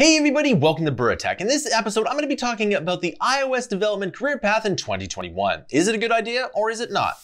Hey everybody, welcome to Buratech. In this episode, I'm going to be talking about the iOS development career path in 2021. Is it a good idea or is it not?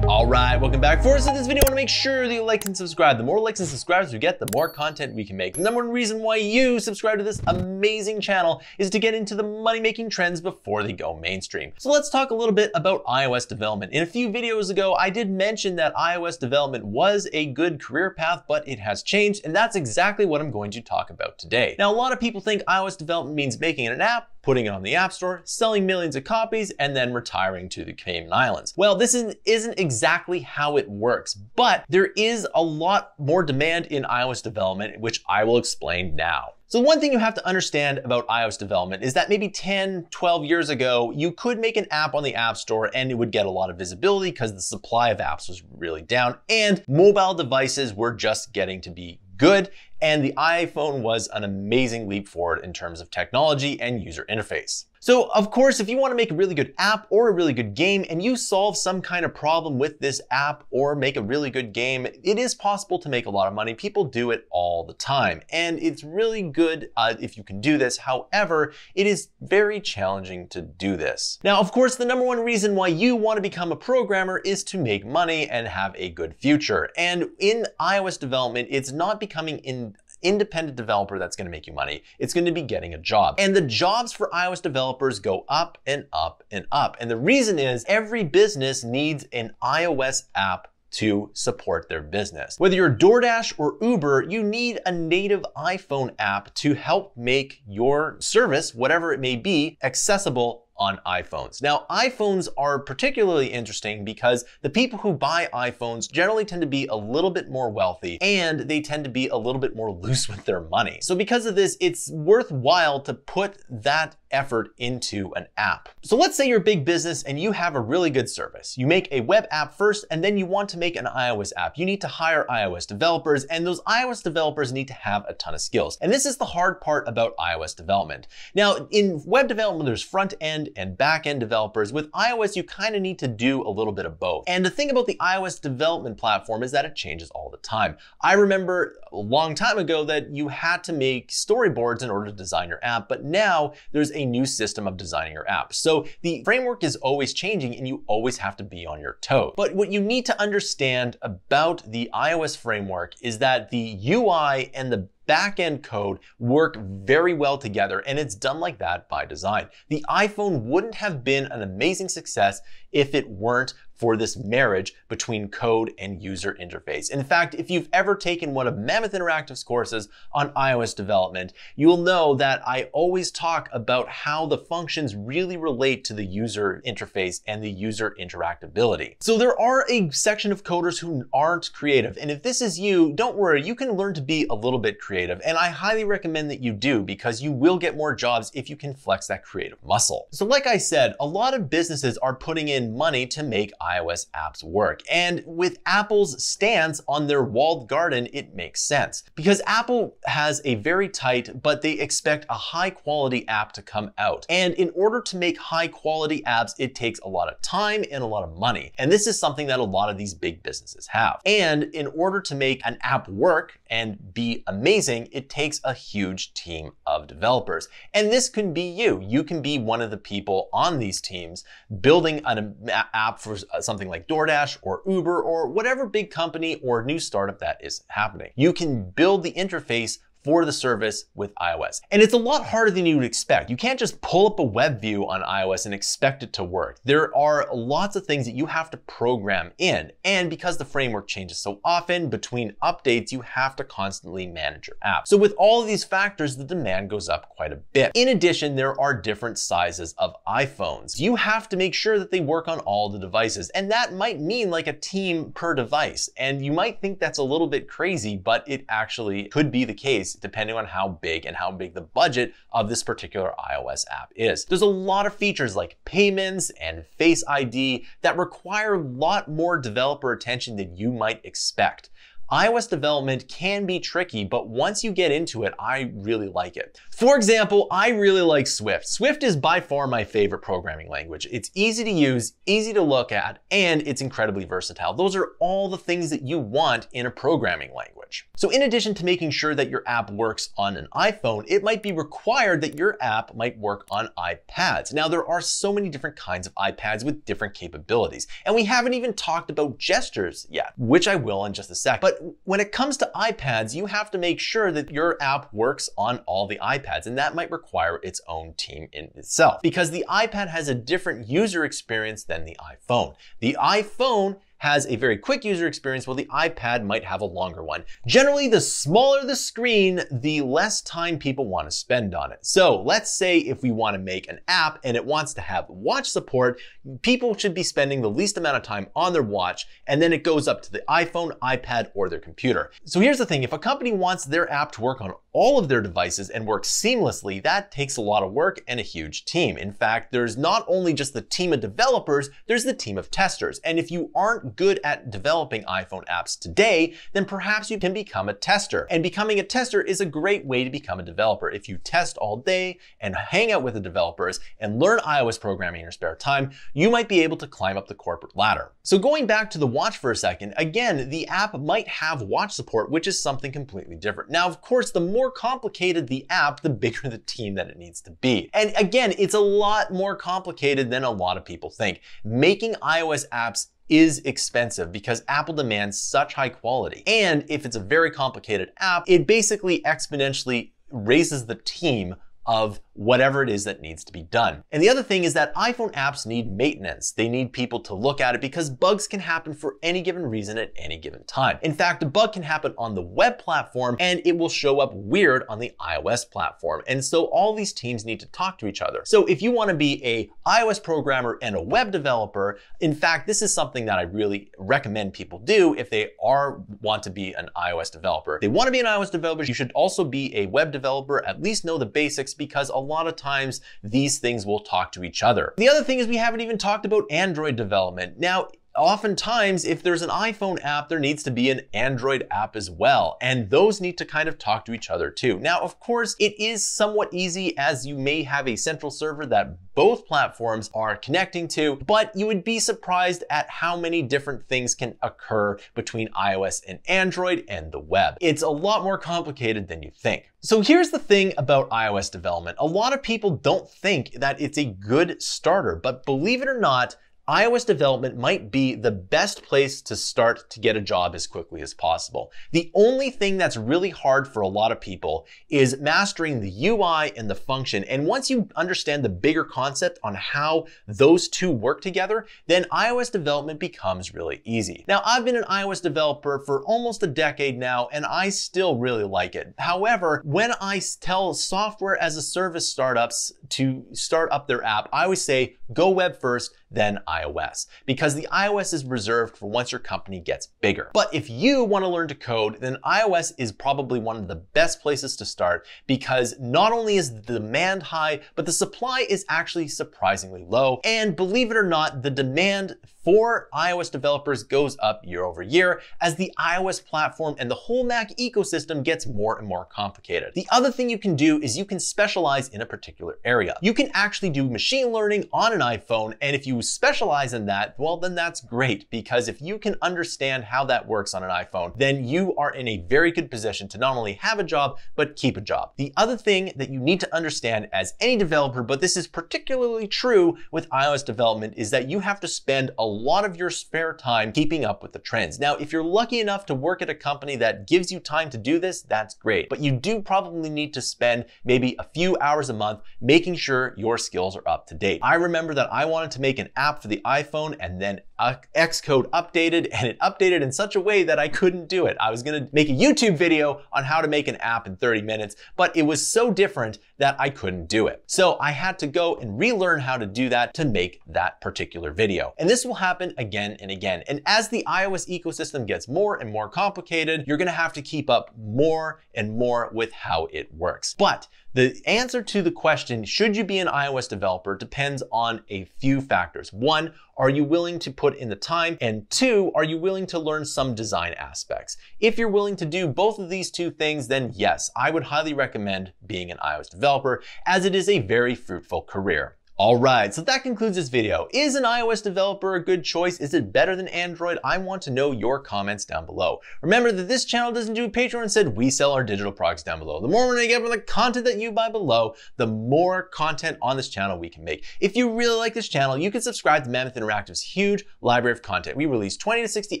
All right, welcome back. For us in this video, I want to make sure that you like and subscribe. The more likes and subscribers we get, the more content we can make. The number one reason why you subscribe to this amazing channel is to get into the money-making trends before they go mainstream. So let's talk a little bit about iOS development. In a few videos ago, I did mention that iOS development was a good career path, but it has changed, and that's exactly what I'm going to talk about today. Now, a lot of people think iOS development means making an app, putting it on the App Store, selling millions of copies, and then retiring to the Cayman Islands. Well, this isn't, isn't exactly how it works, but there is a lot more demand in iOS development, which I will explain now. So one thing you have to understand about iOS development is that maybe 10, 12 years ago, you could make an app on the App Store and it would get a lot of visibility because the supply of apps was really down and mobile devices were just getting to be good and the iPhone was an amazing leap forward in terms of technology and user interface. So of course, if you wanna make a really good app or a really good game and you solve some kind of problem with this app or make a really good game, it is possible to make a lot of money. People do it all the time. And it's really good uh, if you can do this. However, it is very challenging to do this. Now, of course, the number one reason why you wanna become a programmer is to make money and have a good future. And in iOS development, it's not becoming in independent developer that's gonna make you money. It's gonna be getting a job. And the jobs for iOS developers go up and up and up. And the reason is every business needs an iOS app to support their business. Whether you're DoorDash or Uber, you need a native iPhone app to help make your service, whatever it may be, accessible on iPhones. Now, iPhones are particularly interesting because the people who buy iPhones generally tend to be a little bit more wealthy and they tend to be a little bit more loose with their money. So because of this, it's worthwhile to put that effort into an app. So let's say you're a big business and you have a really good service. You make a web app first and then you want to make an iOS app. You need to hire iOS developers and those iOS developers need to have a ton of skills. And this is the hard part about iOS development. Now, in web development, there's front end and back end developers. With iOS, you kind of need to do a little bit of both. And the thing about the iOS development platform is that it changes all the time. I remember a long time ago that you had to make storyboards in order to design your app, but now there's a new system of designing your app. So the framework is always changing and you always have to be on your toes. But what you need to understand about the iOS framework is that the UI and the back-end code work very well together and it's done like that by design. The iPhone wouldn't have been an amazing success if it weren't for this marriage between code and user interface. In fact, if you've ever taken one of Mammoth Interactive's courses on iOS development, you'll know that I always talk about how the functions really relate to the user interface and the user interactability. So there are a section of coders who aren't creative. And if this is you, don't worry, you can learn to be a little bit creative. And I highly recommend that you do because you will get more jobs if you can flex that creative muscle. So like I said, a lot of businesses are putting in money to make iOS apps work. And with Apple's stance on their walled garden, it makes sense. Because Apple has a very tight, but they expect a high quality app to come out. And in order to make high quality apps, it takes a lot of time and a lot of money. And this is something that a lot of these big businesses have. And in order to make an app work and be amazing, it takes a huge team of developers. And this can be you. You can be one of the people on these teams building an app for uh, something like DoorDash or Uber or whatever big company or new startup that is happening. You can build the interface for the service with iOS. And it's a lot harder than you would expect. You can't just pull up a web view on iOS and expect it to work. There are lots of things that you have to program in. And because the framework changes so often between updates, you have to constantly manage your app. So with all of these factors, the demand goes up quite a bit. In addition, there are different sizes of iPhones. You have to make sure that they work on all the devices. And that might mean like a team per device. And you might think that's a little bit crazy, but it actually could be the case depending on how big and how big the budget of this particular iOS app is. There's a lot of features like payments and Face ID that require a lot more developer attention than you might expect. iOS development can be tricky, but once you get into it, I really like it. For example, I really like Swift. Swift is by far my favorite programming language. It's easy to use, easy to look at, and it's incredibly versatile. Those are all the things that you want in a programming language. So in addition to making sure that your app works on an iPhone, it might be required that your app might work on iPads. Now, there are so many different kinds of iPads with different capabilities, and we haven't even talked about gestures yet, which I will in just a sec. But when it comes to iPads, you have to make sure that your app works on all the iPads, and that might require its own team in itself because the iPad has a different user experience than the iPhone. The iPhone has a very quick user experience while the iPad might have a longer one. Generally, the smaller the screen, the less time people want to spend on it. So let's say if we want to make an app and it wants to have watch support, people should be spending the least amount of time on their watch and then it goes up to the iPhone, iPad, or their computer. So here's the thing, if a company wants their app to work on all of their devices and work seamlessly, that takes a lot of work and a huge team. In fact, there's not only just the team of developers, there's the team of testers. And if you aren't good at developing iPhone apps today, then perhaps you can become a tester. And becoming a tester is a great way to become a developer. If you test all day and hang out with the developers and learn iOS programming in your spare time, you might be able to climb up the corporate ladder. So going back to the watch for a second, again, the app might have watch support, which is something completely different. Now, of course, the more complicated the app, the bigger the team that it needs to be. And again, it's a lot more complicated than a lot of people think. Making iOS apps is expensive because Apple demands such high quality. And if it's a very complicated app, it basically exponentially raises the team of whatever it is that needs to be done. And the other thing is that iPhone apps need maintenance. They need people to look at it because bugs can happen for any given reason at any given time. In fact, a bug can happen on the web platform and it will show up weird on the iOS platform. And so all these teams need to talk to each other. So if you want to be a iOS programmer and a web developer, in fact, this is something that I really recommend people do if they are want to be an iOS developer. If they want to be an iOS developer, you should also be a web developer, at least know the basics because a lot of times these things will talk to each other. The other thing is we haven't even talked about Android development. Now, oftentimes if there's an iPhone app, there needs to be an Android app as well. And those need to kind of talk to each other too. Now, of course, it is somewhat easy as you may have a central server that both platforms are connecting to, but you would be surprised at how many different things can occur between iOS and Android and the web. It's a lot more complicated than you think. So here's the thing about iOS development. A lot of people don't think that it's a good starter, but believe it or not, iOS development might be the best place to start to get a job as quickly as possible. The only thing that's really hard for a lot of people is mastering the UI and the function. And once you understand the bigger concept on how those two work together, then iOS development becomes really easy. Now, I've been an iOS developer for almost a decade now, and I still really like it. However, when I tell software as a service startups to start up their app, I always say, go web first, then iOS because the iOS is reserved for once your company gets bigger. But if you want to learn to code, then iOS is probably one of the best places to start because not only is the demand high, but the supply is actually surprisingly low. And believe it or not, the demand for iOS developers goes up year over year as the iOS platform and the whole Mac ecosystem gets more and more complicated. The other thing you can do is you can specialize in a particular area. You can actually do machine learning on an iPhone, and if you specialize in that, well, then that's great because if you can understand how that works on an iPhone, then you are in a very good position to not only have a job, but keep a job. The other thing that you need to understand as any developer, but this is particularly true with iOS development, is that you have to spend a lot of your spare time keeping up with the trends. Now, if you're lucky enough to work at a company that gives you time to do this, that's great. But you do probably need to spend maybe a few hours a month making sure your skills are up to date. I remember that I wanted to make an app for the iPhone and then Xcode updated and it updated in such a way that I couldn't do it. I was gonna make a YouTube video on how to make an app in 30 minutes, but it was so different that I couldn't do it. So I had to go and relearn how to do that to make that particular video. And this will happen again and again. And as the iOS ecosystem gets more and more complicated, you're gonna have to keep up more and more with how it works. But the answer to the question, should you be an iOS developer, depends on a few factors. One, are you willing to put in the time? And two, are you willing to learn some design aspects? If you're willing to do both of these two things, then yes, I would highly recommend being an iOS developer as it is a very fruitful career. Alright, so that concludes this video. Is an iOS developer a good choice? Is it better than Android? I want to know your comments down below. Remember that this channel doesn't do Patreon, instead we sell our digital products down below. The more money I get from the content that you buy below, the more content on this channel we can make. If you really like this channel, you can subscribe to Mammoth Interactive's huge library of content. We release 20 to 60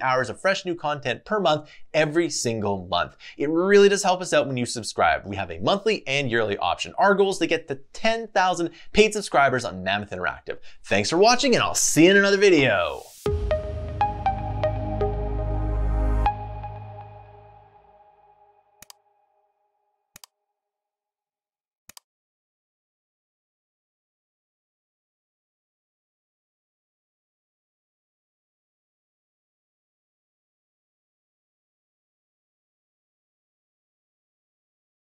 hours of fresh new content per month every single month. It really does help us out when you subscribe. We have a monthly and yearly option. Our goal is to get to 10,000 paid subscribers on Mammoth Interactive. Thanks for watching and I'll see you in another video.